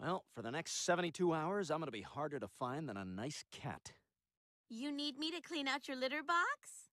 Well, for the next 72 hours, I'm gonna be harder to find than a nice cat. You need me to clean out your litter box?